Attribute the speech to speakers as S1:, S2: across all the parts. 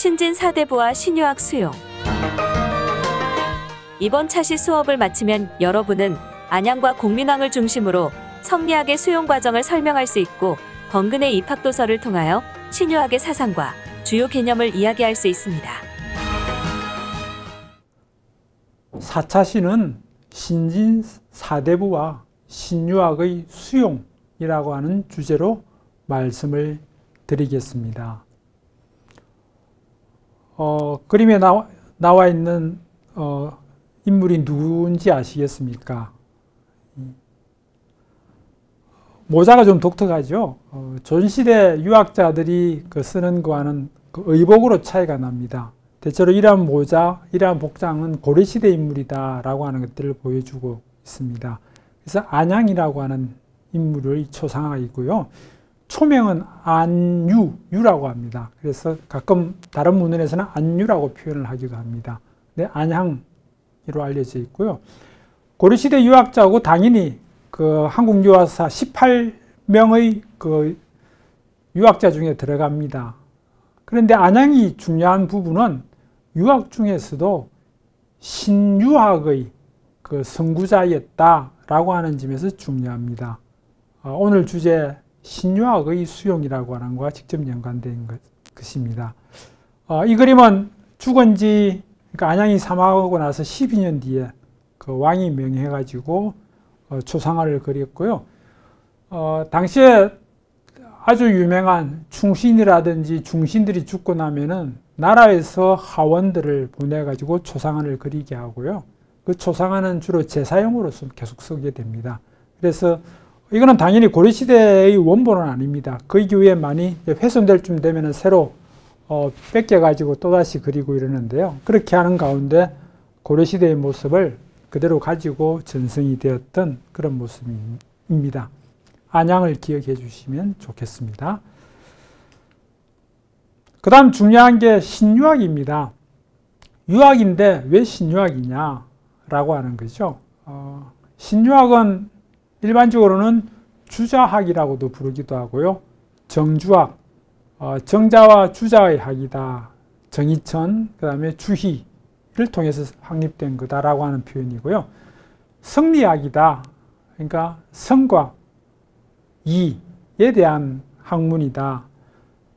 S1: 신진 사대부와 신유학 수용. 이번 차시 수업을 마치면 여러분은 안양과 공민왕을 중심으로 성리학의 수용 과정을 설명할 수 있고 번근의 입학도서를 통하여 신유학의 사상과 주요 개념을 이야기할 수 있습니다.
S2: 4차 시는 신진 사대부와 신유학의 수용이라고 하는 주제로 말씀을 드리겠습니다. 어, 그림에 나와, 나와 있는 어, 인물이 누군지 아시겠습니까? 모자가 좀 독특하죠. 어, 전시대 유학자들이 그 쓰는 거와는 그 의복으로 차이가 납니다. 대체로 이러한 모자, 이러한 복장은 고려시대 인물이다라고 하는 것들을 보여주고 있습니다. 그래서 안양이라고 하는 인물의 초상화가 있고요. 초명은 안유, 유라고 합니다. 그래서 가끔 다른 문헌에서는 안유라고 표현을 하기도 합니다. 네, 안향으로 알려져 있고요. 고려시대 유학자고 당연히 그 한국 유학사 18명의 그 유학자 중에 들어갑니다. 그런데 안양이 중요한 부분은 유학 중에서도 신유학의 그 선구자였다라고 하는 점에서 중요합니다. 어, 오늘 주제 신유학의 수용이라고 하는 것과 직접 연관된 것, 것입니다. 어, 이 그림은 죽은 지 그러니까 안양이 사망하고 나서 12년 뒤에 그 왕이 명해가지고 어, 초상화를 그렸고요. 어, 당시에 아주 유명한 충신이라든지 중신들이 죽고 나면은 나라에서 하원들을 보내가지고 초상화를 그리게 하고요. 그 초상화는 주로 제사용으로 계속 쓰게 됩니다. 그래서 이거는 당연히 고려시대의 원본은 아닙니다. 그 이후에 많이 훼손될 쯤 되면 새로 어, 뺏겨가지고 또다시 그리고 이러는데요. 그렇게 하는 가운데 고려시대의 모습을 그대로 가지고 전승이 되었던 그런 모습입니다. 안양을 기억해 주시면 좋겠습니다. 그 다음 중요한 게 신유학입니다. 유학인데 왜 신유학이냐? 라고 하는 거죠. 어, 신유학은 일반적으로는 주자학이라고도 부르기도 하고요. 정주학, 어, 정자와 주자의 학이다. 정이천, 그 다음에 주희를 통해서 확립된 거다라고 하는 표현이고요. 성리학이다. 그러니까 성과 이에 대한 학문이다.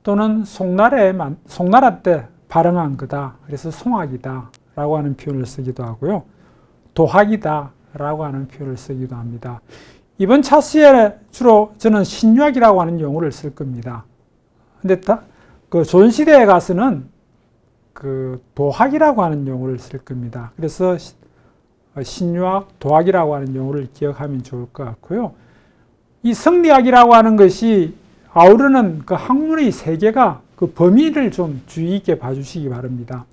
S2: 또는 송나라에, 송나라 때 발행한 거다. 그래서 송학이다. 라고 하는 표현을 쓰기도 하고요. 도학이다. 라고 하는 표현을 쓰기도 합니다. 이번 차시에 주로 저는 신유학이라고 하는 용어를 쓸 겁니다. 근데 그 조선시대에 가서는 그 도학이라고 하는 용어를 쓸 겁니다. 그래서 신유학, 도학이라고 하는 용어를 기억하면 좋을 것 같고요. 이 성리학이라고 하는 것이 아우르는 그 학문의 세계가 그 범위를 좀 주의 있게 봐주시기 바랍니다.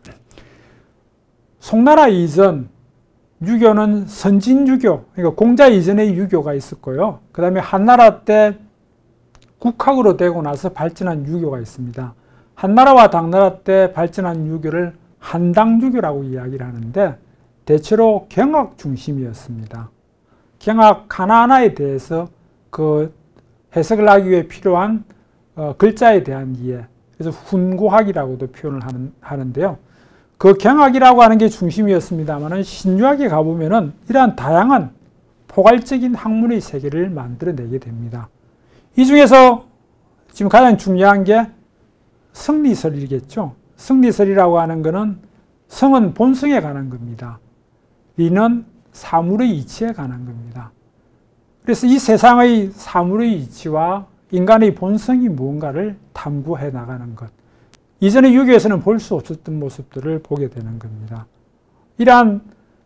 S2: 송나라 이전 유교는 선진유교, 그러니까 공자 이전의 유교가 있었고요. 그 다음에 한나라 때 국학으로 되고 나서 발전한 유교가 있습니다. 한나라와 당나라 때 발전한 유교를 한당유교라고 이야기를 하는데 대체로 경학 중심이었습니다. 경학 하나하나에 대해서 그 해석을 하기 위해 필요한 어, 글자에 대한 이해, 그래서 훈고학이라고도 표현을 하는, 하는데요. 그 경학이라고 하는 게 중심이었습니다만은 신유학에 가보면은 이러한 다양한 포괄적인 학문의 세계를 만들어내게 됩니다. 이 중에서 지금 가장 중요한 게 성리설이겠죠. 성리설이라고 하는 것은 성은 본성에 관한 겁니다. 리는 사물의 이치에 관한 겁니다. 그래서 이 세상의 사물의 이치와 인간의 본성이 무언가를 탐구해 나가는 것. 이전의 유교에서는 볼 수 없었던 모습들을 보게 되는 겁니다. 이러한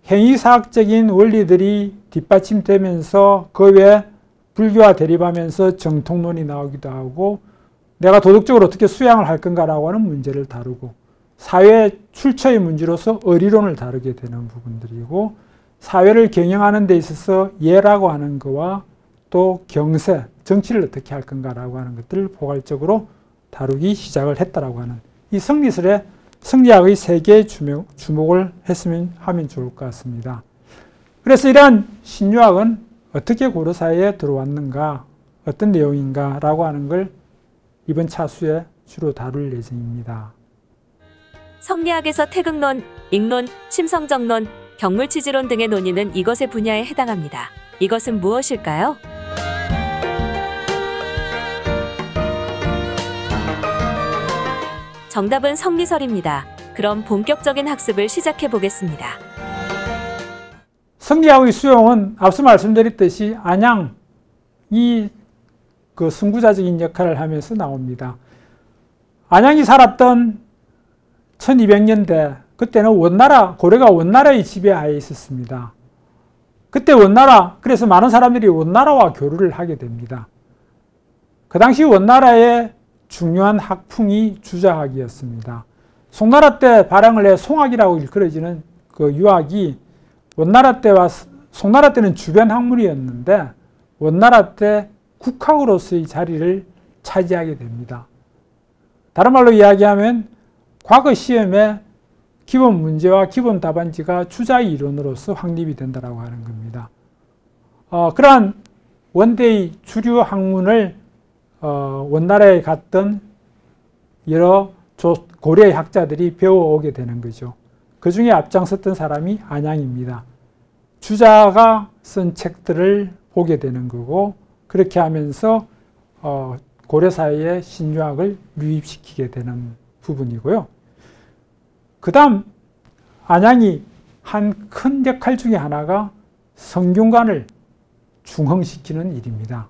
S2: 행위사학적인 원리들이 뒷받침되면서 그 외에 불교와 대립하면서 정통론이 나오기도 하고 내가 도덕적으로 어떻게 수양을 할 건가라고 하는 문제를 다루고 사회 출처의 문제로서 의리론을 다루게 되는 부분들이고 사회를 경영하는 데 있어서 예라고 하는 거와 또 경세, 정치를 어떻게 할 건가라고 하는 것들을 포괄적으로 다루기 시작을 했다라고 하는 이 성리설의 성리학의 세계에 주목, 주목 을 했으면 하면 좋을 것 같습니다. 그래서 이러한 신유학은 어떻게 고려사회에 들어왔는가, 어떤 내용인가라고 하는 걸 이번 차수에 주로 다룰 예정입니다.
S1: 성리학에서 태극론, 익론, 심성정론, 경물치지론 등의 논의는 이것의 분야에 해당합니다. 이것은 무엇일까요? 정답은 성리설입니다. 그럼 본격적인 학습을 시작해 보겠습니다.
S2: 성리학의 수용은 앞서 말씀드렸듯이 안양이 그 선구자적인 역할을 하면서 나옵니다. 안양이 살았던 1200년대 그때는 원나라 고려가 원나라의 지배하에 있었습니다. 그때 원나라 그래서 많은 사람들이 원나라와 교류를 하게 됩니다. 그 당시 원나라의 중요한 학풍이 주자학이었습니다. 송나라 때 발행을 해 송학이라고 일컬어지는 그 유학이 원나라 때와 송나라 때는 주변 학문이었는데 원나라 때 국학으로서의 자리를 차지하게 됩니다. 다른 말로 이야기하면 과거 시험에 기본 문제와 기본 답안지가 주자 이론으로서 확립이 된다고 하는 겁니다. 어, 그러한 원대의 주류 학문을 어, 원나라에 갔던 여러 고려의 학자들이 배워오게 되는 거죠. 그 중에 앞장섰던 사람이 안양입니다. 주자가 쓴 책들을 보게 되는 거고 그렇게 하면서 어, 고려 사회에 신유학을 유입시키게 되는 부분이고요. 그 다음 안양이 한 큰 역할 중에 하나가 성균관을 중흥시키는 일입니다.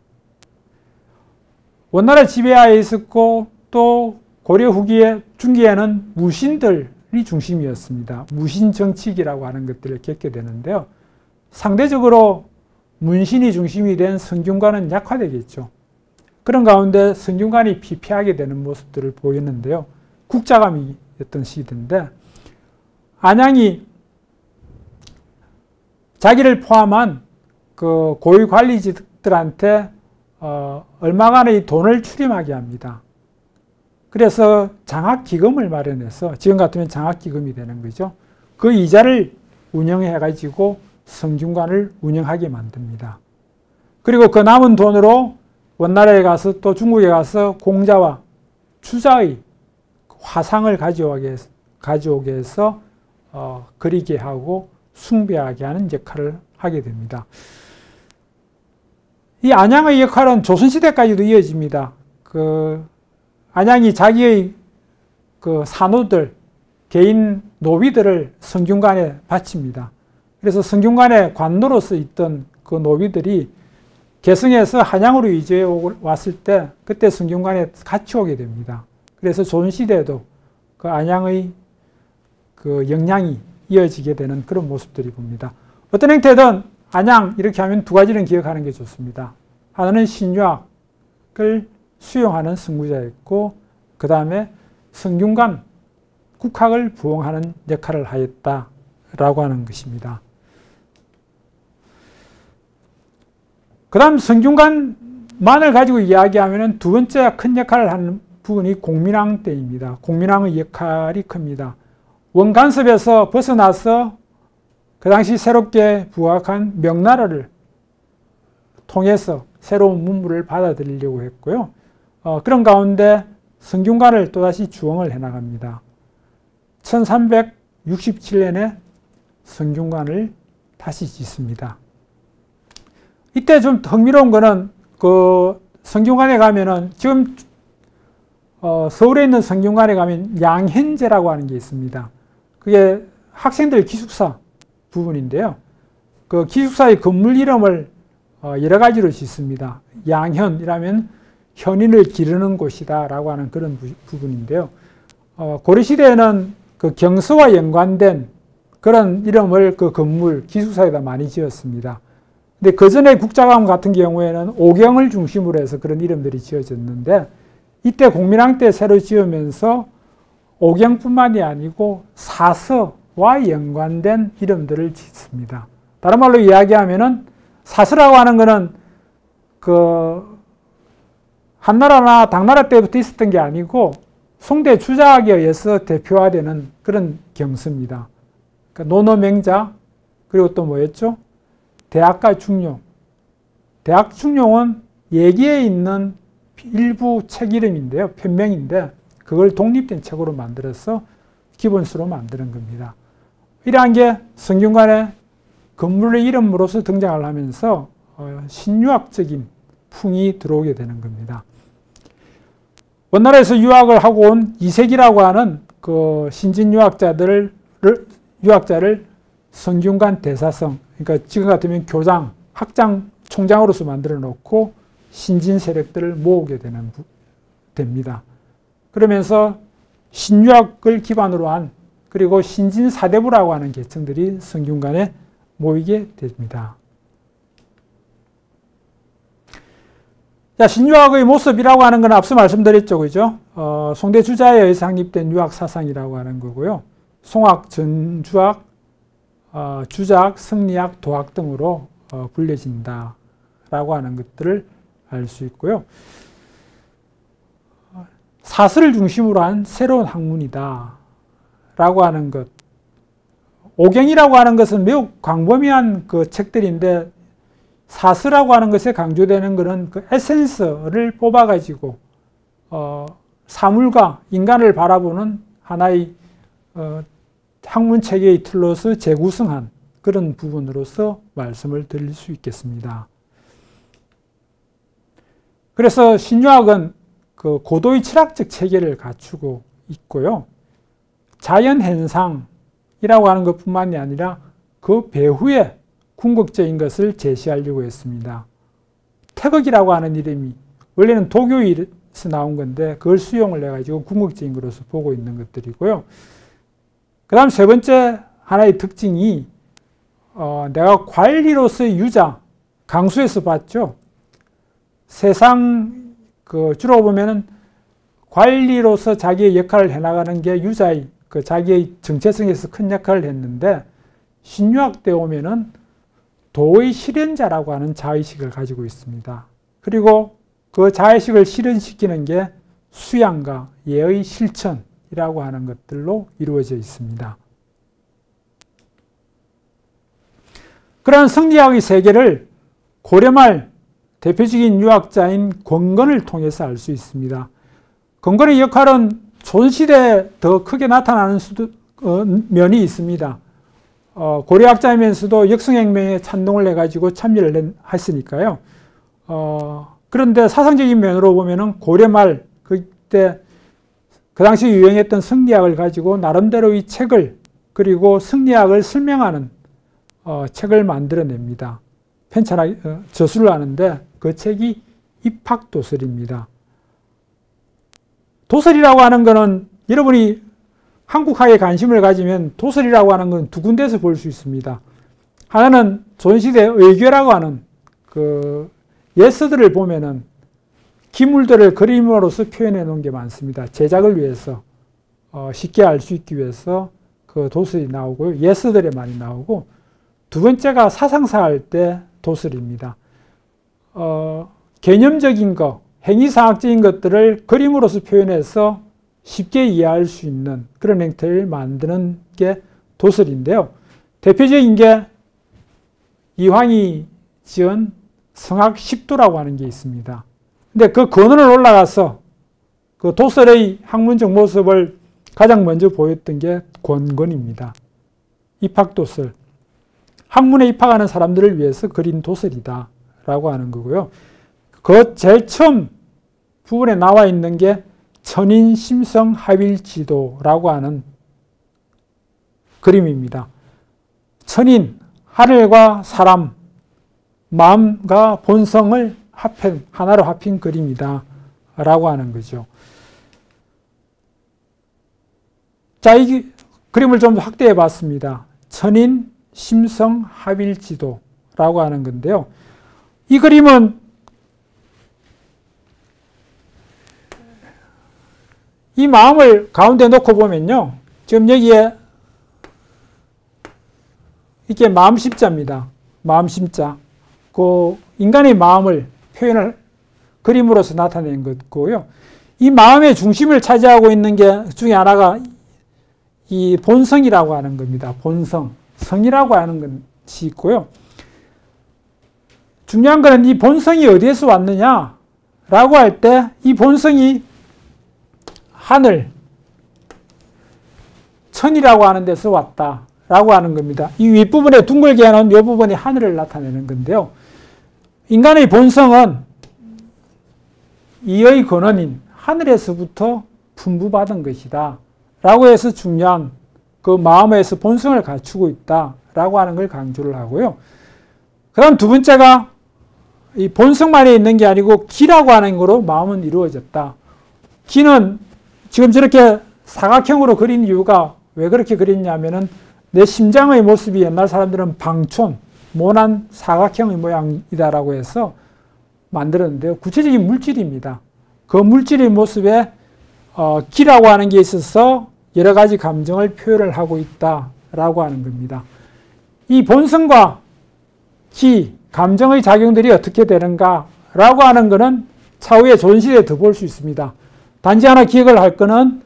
S2: 원나라 지배하에 있었고 또 고려 후기에 중기에는 무신들이 중심이었습니다. 무신 정치기라고 하는 것들을 겪게 되는데요. 상대적으로 문신이 중심이 된 성균관은 약화되겠죠. 그런 가운데 성균관이 피폐하게 되는 모습들을 보였는데요. 국자감이었던 시대인데 안양이 자기를 포함한 그 고위 관리직들한테 어, 얼마간의 돈을 출임하게 합니다. 그래서 장학기금을 마련해서 지금 같으면 장학기금이 되는 거죠. 그 이자를 운영해 가지고 성균관을 운영하게 만듭니다. 그리고 그 남은 돈으로 원나라에 가서 또 중국에 가서 공자와 추자의 화상을 가져오게, 가져오게 해서 어, 그리게 하고 숭배하게 하는 역할을 하게 됩니다. 이 안양의 역할은 조선시대까지도 이어집니다. 그 안양이 자기의 그 산호들, 개인 노비들을 성균관에 바칩니다. 그래서 성균관에 관노로서 있던 그 노비들이 개성에서 한양으로 이주해 왔을 때 그때 성균관에 같이 오게 됩니다. 그래서 조선시대에도 그 안양의 그 영향이 이어지게 되는 그런 모습들이 봅니다. 어떤 행태든 안양 이렇게 하면 두 가지는 기억하는 게 좋습니다. 하나는 신유학을 수용하는 선구자였고 그 다음에 성균관 국학을 부흥하는 역할을 하였다라고 하는 것입니다. 그 다음 성균관만을 가지고 이야기하면 두 번째 큰 역할을 하는 부분이 공민왕 때입니다. 공민왕의 역할이 큽니다. 원간섭에서 벗어나서 그 당시 새롭게 부각한 명나라를 통해서 새로운 문물을 받아들이려고 했고요. 어, 그런 가운데 성균관을 또다시 주엉을 해나갑니다. 1367년에 성균관을 다시 짓습니다. 이때 좀 흥미로운 거는 그 성균관에 가면은 지금 어, 서울에 있는 성균관에 가면 양현제라고 하는 게 있습니다. 그게 학생들 기숙사 부분인데요. 그 기숙사의 건물 이름을 어, 여러 가지로 짓습니다. 양현이라면 현인을 기르는 곳이다 라고 하는 그런 부, 분인데요 어, 고려시대에는 그 경서와 연관된 그런 이름을 그 건물 기숙사에다 많이 지었습니다. 근데 그 전에 국자감 같은 경우에는 오경을 중심으로 해서 그런 이름들이 지어졌는데 이때 공민왕 때 새로 지으면서 오경뿐만이 아니고 사서 와 연관된 이름들을 짓습니다. 다른 말로 이야기하면은 사서라고 하는 것은 그 한나라나 당나라 때부터 있었던 게 아니고 송대 주자학에 의해서 대표화되는 그런 경서입니다. 그러니까 논어맹자 그리고 또 뭐였죠? 대학가 중용. 대학 중용은 예기에 있는 일부 책 이름인데요. 편명인데 그걸 독립된 책으로 만들어서 기본수로 만드는 겁니다. 이러한 게 성균관의 건물의 이름으로서 등장을 하면서 어, 신유학적인 풍이 들어오게 되는 겁니다. 원나라에서 유학을 하고 온 이색이라고 하는 그 신진 유학자들을 유학자를 성균관 대사성, 그러니까 지금 같으면 교장, 학장, 총장으로서 만들어 놓고 신진 세력들을 모으게 되는 됩니다. 그러면서 신유학을 기반으로 한 그리고 신진 사대부라고 하는 계층들이 성균관에 모이게 됩니다. 자, 신유학의 모습이라고 하는 건 앞서 말씀드렸죠. 그죠? 어, 송대 주자에 의해 상립된 유학 사상이라고 하는 거고요. 송학, 전주학, 어, 주작, 성리학, 도학 등으로 어, 불려진다 라고 하는 것들을 알 수 있고요. 사슬을 중심으로 한 새로운 학문이다. 라고 하는 것. 오경이라고 하는 것은 매우 광범위한 그 책들인데 사스라고 하는 것에 강조되는 것은 그 에센스를 뽑아가지고 어, 사물과 인간을 바라보는 하나의 어, 학문 체계의 틀로서 재구성한 그런 부분으로서 말씀을 드릴 수 있겠습니다. 그래서 신유학은 그 고도의 철학적 체계를 갖추고 있고요. 자연 현상이라고 하는 것 뿐만이 아니라 그 배후에 궁극적인 것을 제시하려고 했습니다. 태극이라고 하는 이름이 원래는 도교에서 나온 건데 그걸 수용을 해가지고 궁극적인 것으로 보고 있는 것들이고요. 그 다음 세 번째 하나의 특징이 어, 내가 관리로서의 유자, 강수에서 봤죠. 세상 그 주로 보면은 관리로서 자기의 역할을 해나가는 게 유자의 그 자기의 정체성에서 큰 역할을 했는데 신유학 때 오면은 도의 실현자라고 하는 자의식을 가지고 있습니다. 그리고 그 자의식을 실현시키는 게 수양과 예의 실천이라고 하는 것들로 이루어져 있습니다. 그러한 성리학의 세계를 고려말 대표적인 유학자인 권건을 통해서 알 수 있습니다. 권건의 역할은 조시대에 더 크게 나타나는 수도, 어, 면이 있습니다. 어, 고려학자이면서도 역성혁명에 찬동을 해가지고 참여를 했으니까요. 어, 그런데 사상적인 면으로 보면은 고려 말 그때 그 당시 유행했던 성리학을 가지고 나름대로의 책을 그리고 성리학을 설명하는 어, 책을 만들어냅니다. 편찬하 어, 저술을 하는데 그 책이 입학도설입니다. 도설이라고 하는 것은 여러분이 한국학에 관심을 가지면 도설이라고 하는 건 두 군데서 볼 수 있습니다. 하나는 조선시대 의교라고 하는 그 예서들을 보면은 기물들을 그림으로서 표현해 놓은 게 많습니다. 제작을 위해서 어 쉽게 알 수 있기 위해서 그 도설이 나오고요. 예서들에 많이 나오고 두 번째가 사상사 할 때 도설입니다. 어 개념적인 거, 행위사학적인 것들을 그림으로서 표현해서 쉽게 이해할 수 있는 그런 행태를 만드는 게 도설인데요. 대표적인 게 이황이 지은 성악 10도라고 하는 게 있습니다. 근데 그 근원을 올라가서 그 도설의 학문적 모습을 가장 먼저 보였던 게 권건입니다. 입학도설. 학문에 입학하는 사람들을 위해서 그린 도설이다. 라고 하는 거고요. 그 제일 처음 부분에 나와 있는 게 천인 심성 합일 지도라고 하는 그림입니다. 천인, 하늘과 사람, 마음과 본성을 합한, 하나로 합힌 그림이다. 라고 하는 거죠. 자, 이 그림을 좀 확대해 봤습니다. 천인, 심성, 합일 지도라고 하는 건데요. 이 그림은 이 마음을 가운데 놓고 보면요. 지금 여기에 이게 마음 십자입니다. 마음 십자. 그 인간의 마음을 표현을 그림으로서 나타낸 것고요. 이 마음의 중심을 차지하고 있는 게 중에 하나가 이 본성이라고 하는 겁니다. 본성. 성이라고 하는 것이 있고요. 중요한 것은 이 본성이 어디에서 왔느냐라고 할 때 이 본성이 하늘, 천이라고 하는 데서 왔다 라고 하는 겁니다. 이 윗부분에 둥글게 하는 이 부분이 하늘을 나타내는 건데요. 인간의 본성은 이의 근원인 하늘에서부터 분부받은 것이다. 라고 해서 중요한 그 마음에서 본성을 갖추고 있다. 라고 하는 걸 강조를 하고요. 그 다음 두 번째가 이 본성만에 있는 게 아니고 기라고 하는 거로 마음은 이루어졌다. 기는 지금 저렇게 사각형으로 그린 이유가 왜 그렇게 그렸냐면은 내 심장의 모습이 옛날 사람들은 방촌, 모난 사각형의 모양이다라고 해서 만들었는데요. 구체적인 물질입니다. 그 물질의 모습에 어, 기라고 하는 게 있어서 여러 가지 감정을 표현을 하고 있다라고 하는 겁니다. 이 본성과 기, 감정의 작용들이 어떻게 되는가라고 하는 것은 차후에 존실에 더 볼 수 있습니다. 단지 하나 기억을 할 것은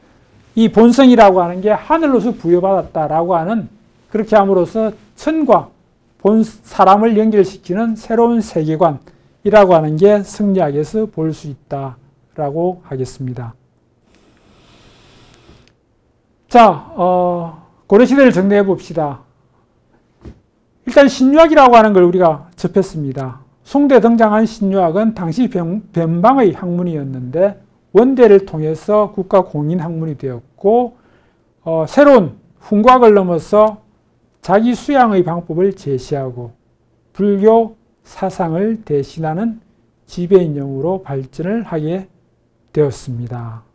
S2: 이 본성이라고 하는 게 하늘로서 부여받았다라고 하는 그렇게 함으로써 천과 본 사람을 연결시키는 새로운 세계관이라고 하는 게 성리학에서 볼 수 있다라고 하겠습니다. 자, 어, 고려시대를 정리해 봅시다. 일단 신유학이라고 하는 걸 우리가 접했습니다. 송대 등장한 신유학은 당시 변방의 학문이었는데 원대를 통해서 국가 공인 학문이 되었고 어, 새로운 훈과학을 넘어서 자기 수양의 방법을 제시하고 불교 사상을 대신하는 지배인용으로 발전을 하게 되었습니다.